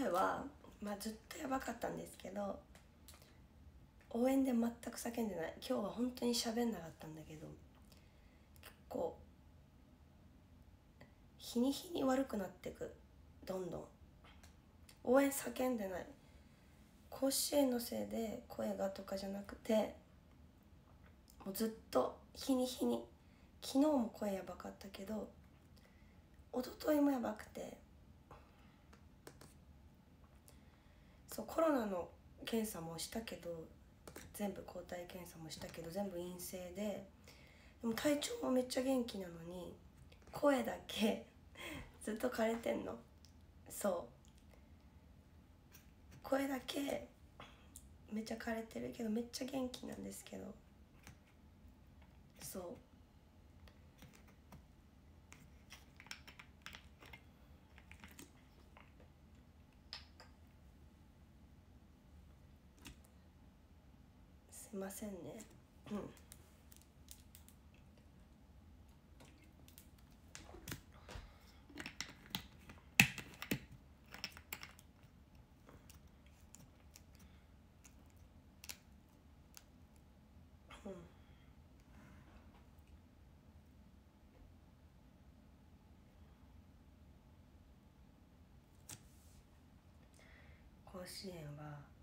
声は、まあ、ずっとやばかったんですけど応援で全く叫んでない。今日は本当に喋んなかったんだけど結構日に日に悪くなってく。どんどん。応援叫んでない。甲子園のせいで声がとかじゃなくてもうずっと日に日に。昨日も声やばかったけど一昨日もやばくてそうコロナの検査もしたけど全部抗体検査もしたけど全部陰性ででも体調もめっちゃ元気なのに声だけずっと枯れてんの。そう。声だけめっちゃ枯れてるけどめっちゃ元気なんですけど。そう。いませんね。うん。うん。甲子園は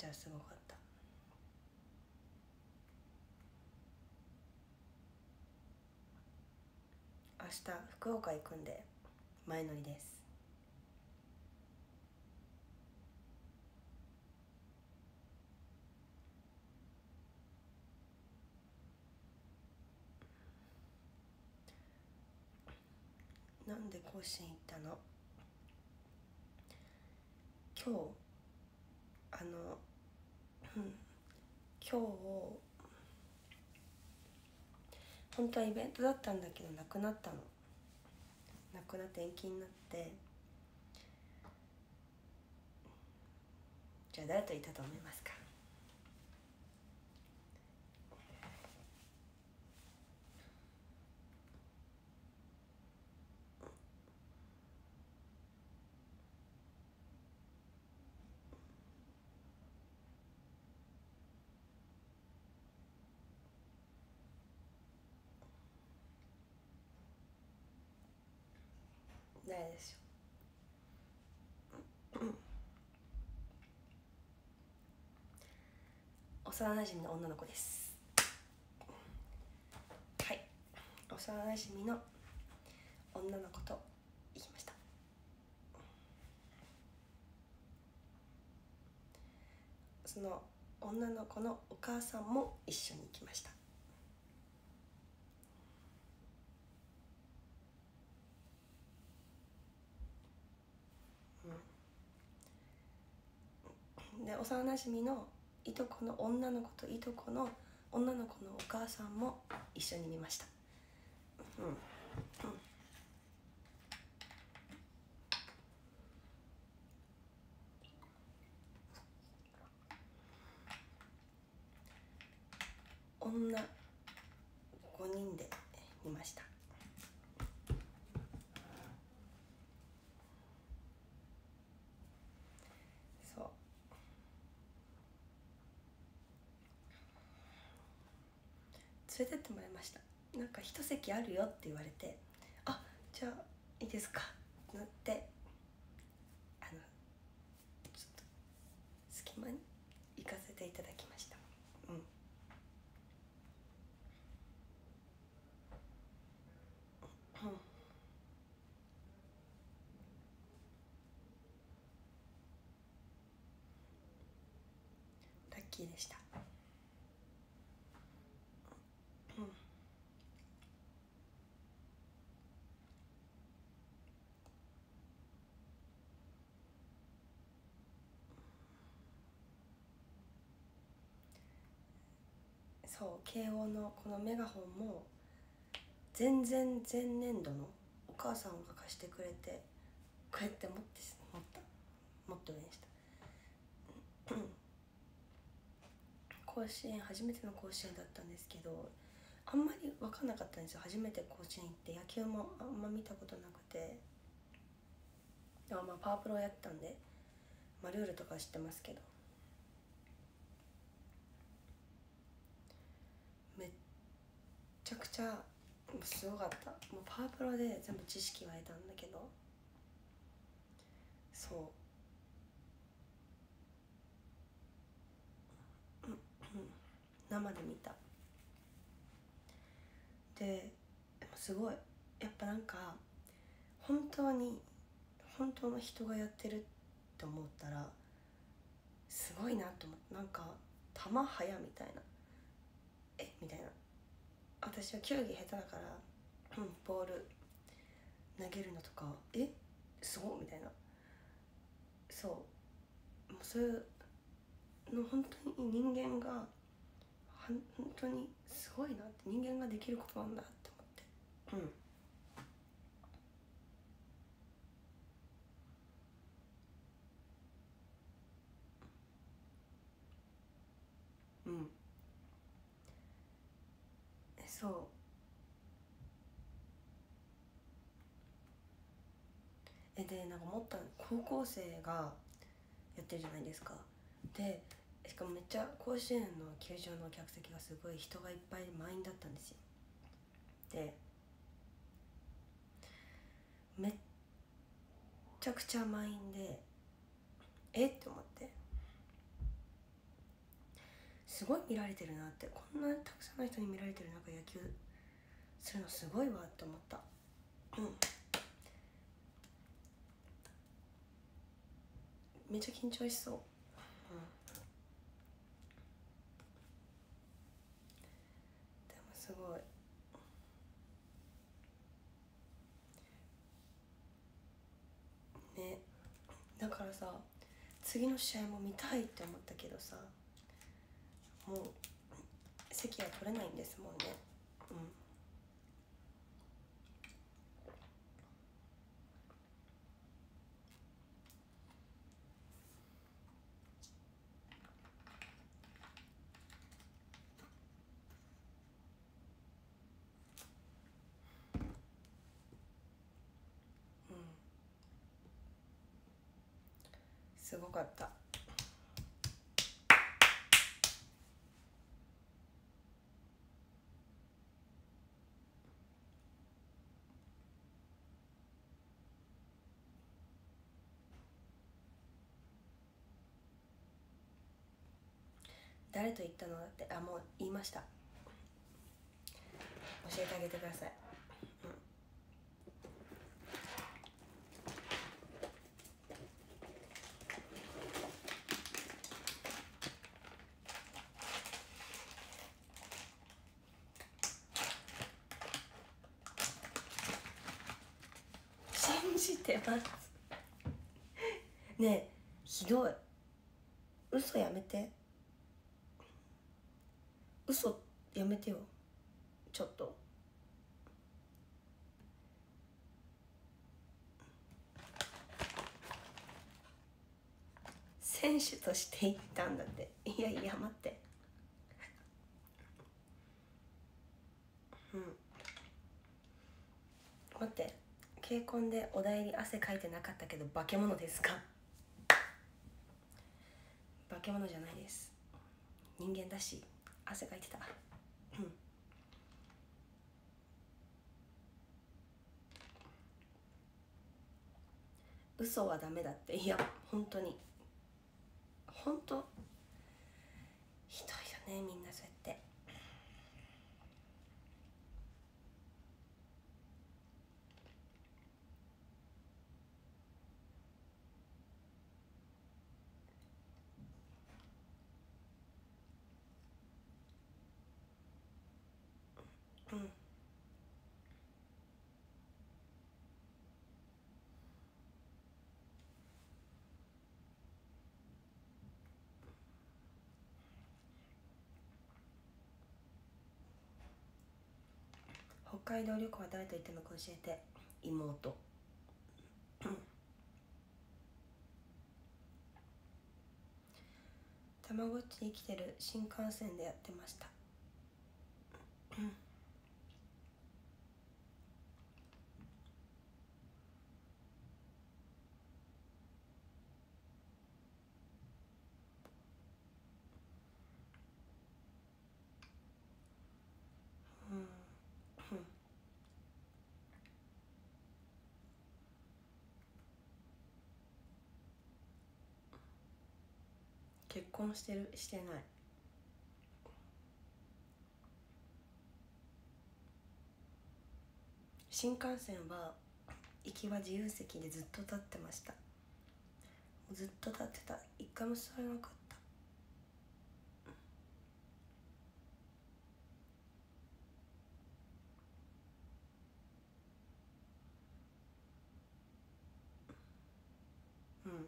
ちゃすごかった。明日福岡行くんで前乗りです。なんで甲子園行ったの？今日あのうん。今日本当はイベントだったんだけどなくなったの。なくなって延期になって。じゃあ誰といたと思いますか？誰でしょ。う幼馴染の女の子ですはい幼馴染の女の子と行きましたその女の子のお母さん。も一緒に行きましたで幼なじみのいとこの女の子といとこの女の子のお母さんも一緒に見ました。うん、うん、女5人で見ましたそう連れてってもらいました。なんか一席あるよって言われてあじゃあいいですかってなってあのちょっと隙間に行かせていただきました。うん。うん。ラッキーでしたうんそう慶応のこのメガホンも全然前年度のお母さんが貸してくれてこうやって持って持った。持って上にした。甲子園初めての甲子園だったんですけどあんまり分かんなかったんですよ。初めて甲子園行って野球もあんま見たことなくて。でもまあパワープロやったんで、まあ、ルールとか知ってますけどめっちゃもうすごかった。もうパワープロで全部知識は得たんだけど。そう。生で見た。ですごい。やっぱなんか本当に本当の人がやってるって思ったらすごいなと思って。なんか球速みたいな。え？みたいな。私は球技下手だから、うん、ボール投げるのとかえ？すごいみたいな。そう。もうそういうの本当に人間が本当にすごいなって人間ができることなんだって思って。うんうんえそう。えでなんか思った高校生がやってるじゃないですか。でしかもめっちゃ甲子園の球場の客席がすごい人がいっぱい満員だったんですよ。でめっちゃくちゃ満員でえ？って思って。すごい見られてるなってこんなたくさんの人に見られてる中野球するのすごいわって思った。うん。めっちゃ緊張しそう、うん、でもすごい。ね。だからさ次の試合も見たいって思ったけどさ。もう席は取れないんですもんね。うん。すごかった。誰と言ったのってあもう言いました。教えてあげてください、うん。信じてます。ねえひどい。嘘やめて。嘘やめてよ。ちょっと。選手として行ったんだって。いやいや待って。うん。待って。稽古でお題に汗かいてなかったけど化け物ですか？化け物じゃないです。人間だし。汗かいてた。うん。嘘はダメだっていや本当に。本当。ひどいよねみんなそうやってうん北海道旅行は誰と行ったのか教えて。妹。たまごっち生きてる新幹線でやってました結婚してる？してない。新幹線は行きは自由席でずっと立ってました。ずっと立ってた。一回も座れなかったうん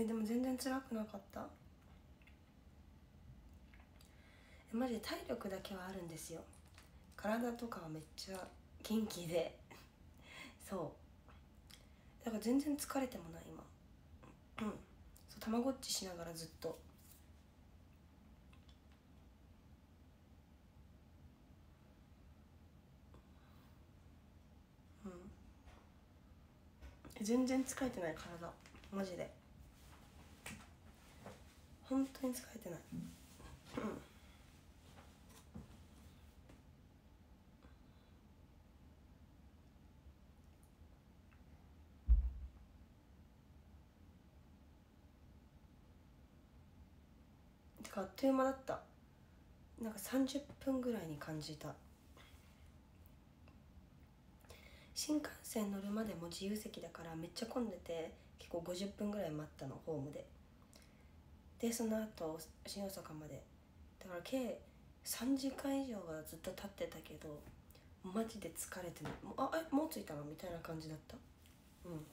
えでも全然辛くなかった。えマジで体力だけはあるんですよ。体とかはめっちゃ元気で。そう。だから全然疲れてもない今。うん。そうたまごっちしながらずっと。うん。全然疲れてない体。マジで。本当に疲れてない。うん。てかあっという間だった。なんか30分ぐらいに感じた。新幹線乗るまでも自由席だからめっちゃ混んでて結構50分ぐらい待ったのホームで。でその後新大阪まで。だから計3時間以上はずっと立ってたけどマジで疲れてない。もうあえもう着いたの？みたいな感じだった。うんうん。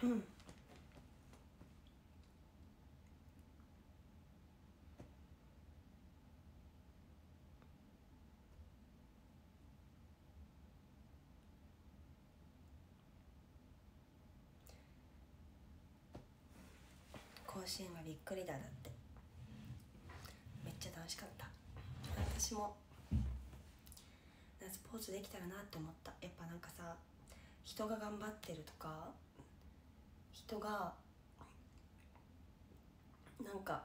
甲子園はびっくりだだって。めっちゃ楽しかった。私もスポーツできたらなって思った。やっぱなんかさ人が頑張ってるとか人がなんか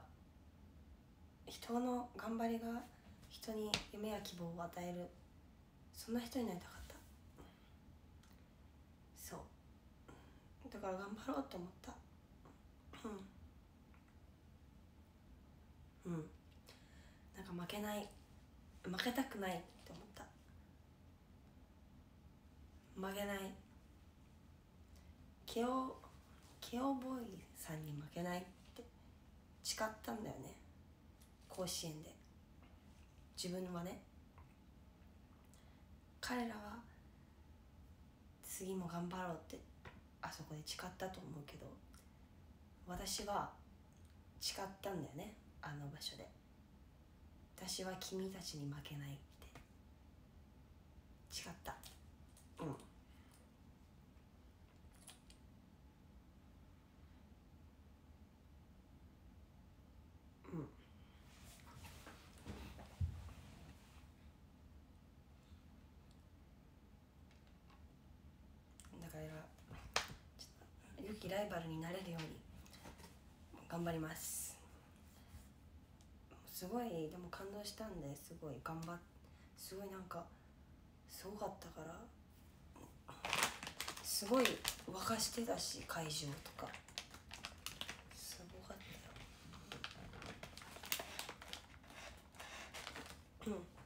人の頑張りが人に夢や希望を与えるそんな人になりたかった。そう。だから頑張ろうと思った。うん。うん。なんか負けない負けたくないって思った。負けない。ケオケオボーイさんに負けないって誓ったんだよね。甲子園で。自分はね。彼らは次も頑張ろうってあそこで誓ったと思うけど私は誓ったんだよねあの場所で。私は君たちに負けないって。誓った。うん。うんだからちょっと良きライバルになれるように頑張ります。すごいでも感動したんです。ごい。頑張って。すごいなんかすごかったから。すごい沸かしてたし会場とかすごかったようん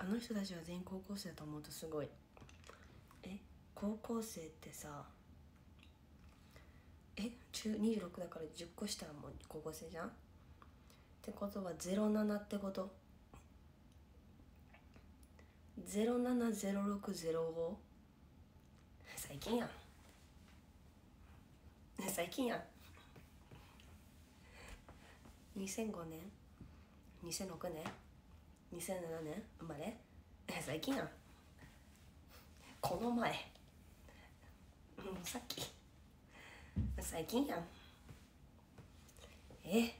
あの人たちは全員高校生だと思うとすごい。え？高校生ってさえ？中26だから10個下はもう高校生じゃん？ってことは07ってこと？070605最近やん。最近やん。2005年？2006年？2007年生まれ？え最近やん。この前。うんさっき。最近やん。え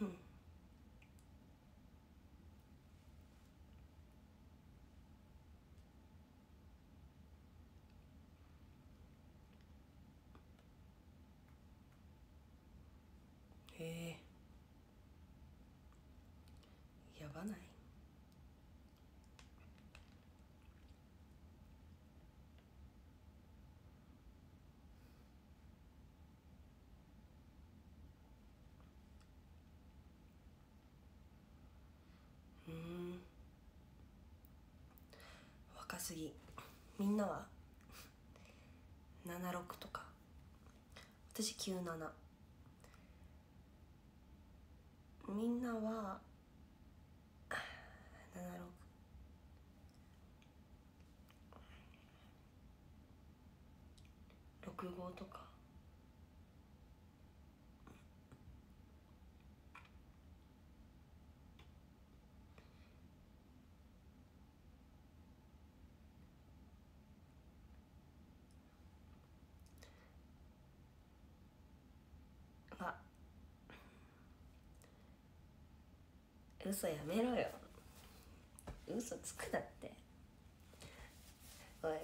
うんへえやばないうん高すぎ。みんなは。76とか。私97みんなは。7665とかあ嘘やめろよ。嘘つくなって。おいおい。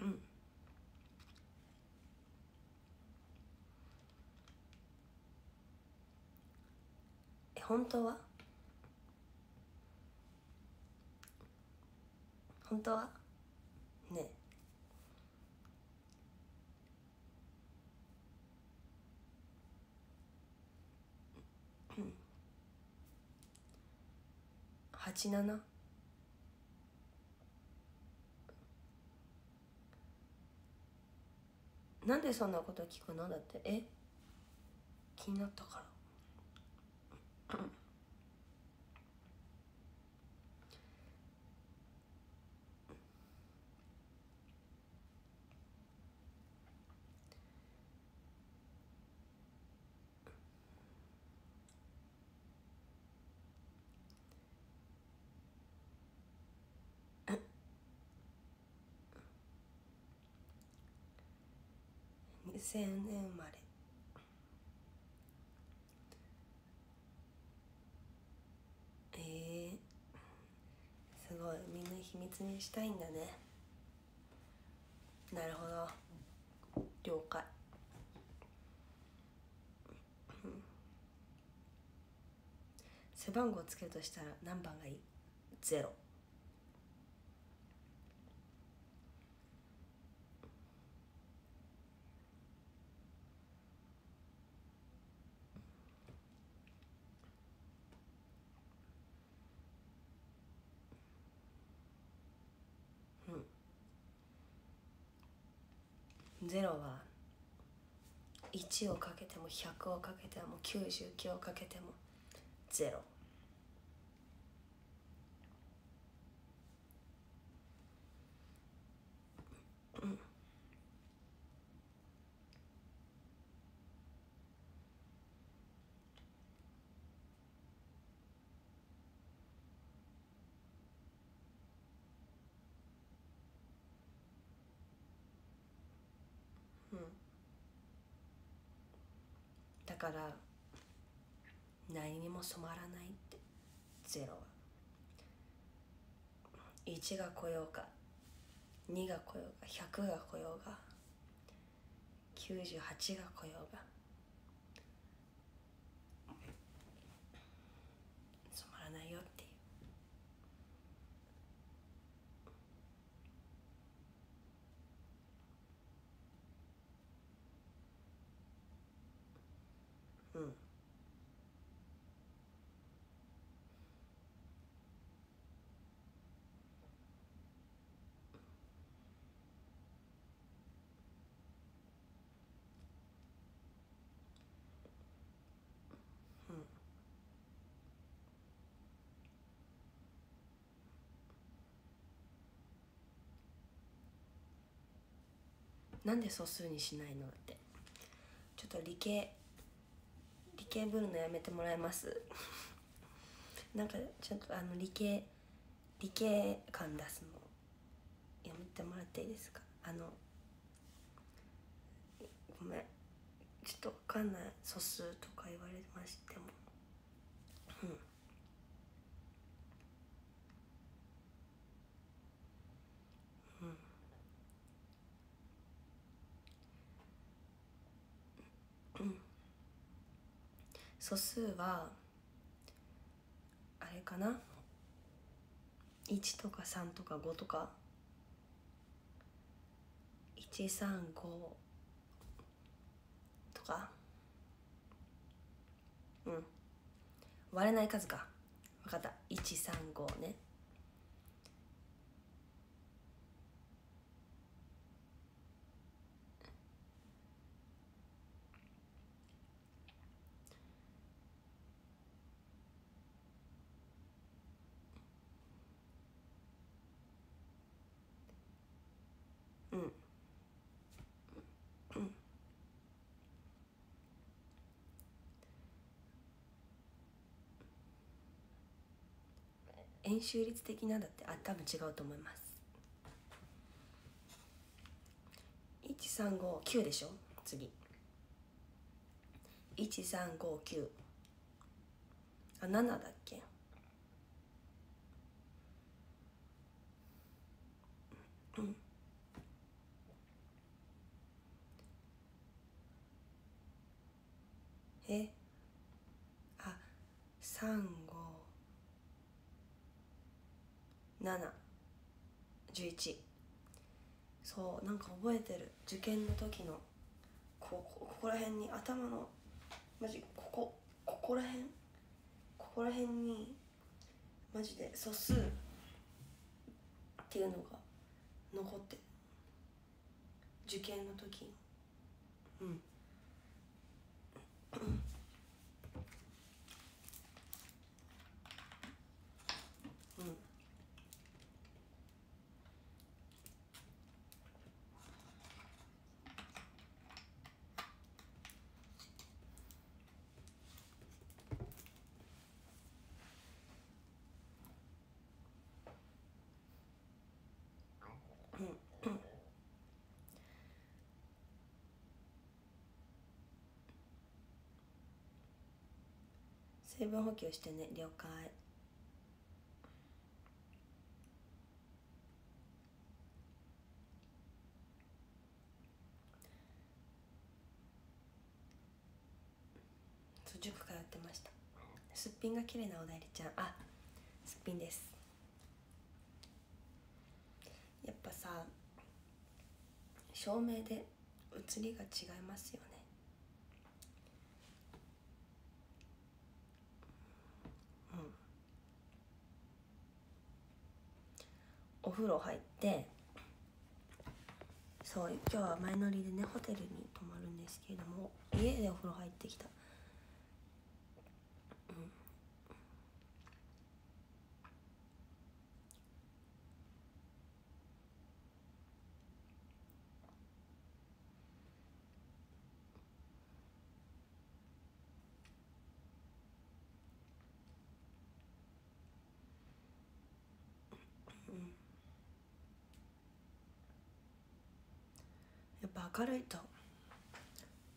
うん。え本当は？本当は？87なんでそんなこと聞くの？だってえ？気になったから。2000年生まれ。えー、すごい。みんな秘密にしたいんだね。なるほど。了解。背番号つけるとしたら何番がいい？ゼロ。0は1をかけても100をかけても99をかけても0。から何にも染まらないって。ゼロ。は1が来ようか。2が来ようか。100が来ようが。98が来ようがないよっていううんなんで素数にしないの？ってちょっと理系理系ぶるのやめてもらえます？なんかちょっとあの理系理系感出すのやめてもらっていいですか？あのごめん。ちょっとわかんない素数とか言われましてもうん素数はあれかな？1とか3とか5とか。135とか。うん。割れない数か。分かった。135ねうんうん円周率的なだってあ多分違うと思います。1359でしょ？次。1359あ7だっけ？うん。え？あ三五。七。十一。そうなんか覚えてる。受験の時の。ここここら辺に頭の。マジここ。ここら辺。ここら辺に。マジで素数。っていうのが。残って受験の時うん。水分補給してね了解。そう塾通ってました。すっぴんが綺麗なおだいりちゃん。あすっぴんです。やっぱさ照明で写りが違いますよね。お風呂入ってそう今日は前乗りでねホテルに泊まるんですけれども家でお風呂入ってきたやっぱ明るいと。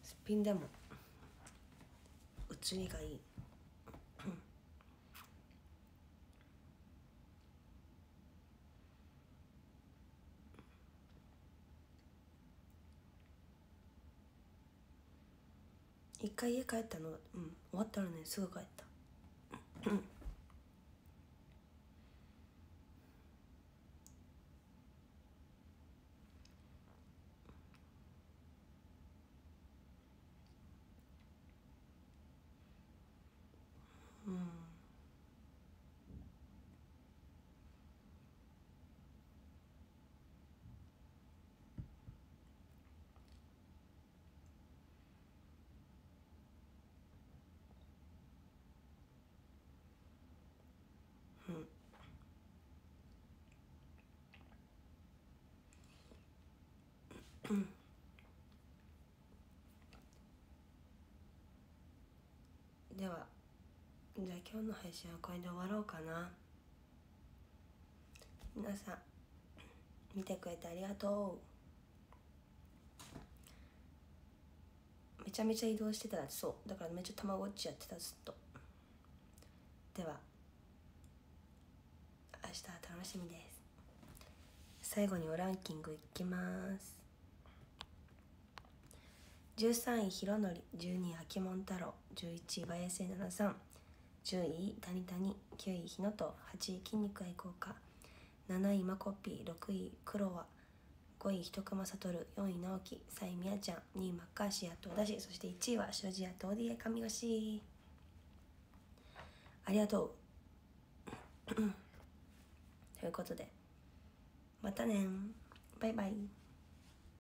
すっぴんでも写りがいい。一回家帰ったのうん終わったらねすぐ帰った。うん。ではじゃあ今日の配信はこれで終わろうかな。皆さん見てくれてありがとう。めちゃめちゃ移動してたらそう。だからめっちゃたまごっちやってたずっと。では明日は楽しみです。最後におランキングいきます。13位ひろのり12位秋門太郎11位林聖七さん10位谷谷9位ひのと8位筋肉愛好家7位マコピー6位クロワ5位一熊悟4位直樹3位みやちゃん2位マッカーシーとだしそして1位は庄司屋と ODA 神吉ありがとう。ということでまたね。バイバイ。